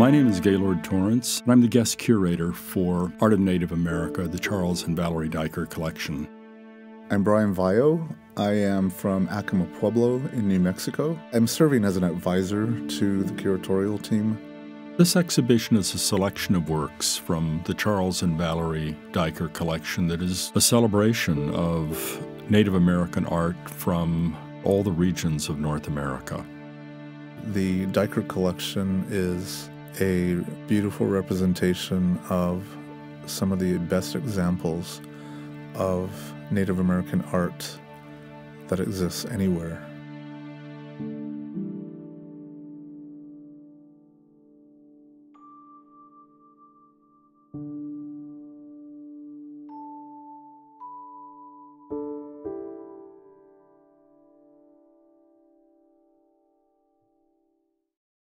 My name is Gaylord Torrence, and I'm the guest curator for Art of Native America, the Charles and Valerie Diker Collection. I'm Brian Vallo. I am from Acoma Pueblo in New Mexico. I'm serving as an advisor to the curatorial team. This exhibition is a selection of works from the Charles and Valerie Diker collection that is a celebration of Native American art from all the regions of North America. The Diker collection is a beautiful representation of some of the best examples of Native American art that exists anywhere.